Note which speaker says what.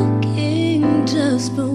Speaker 1: Looking just for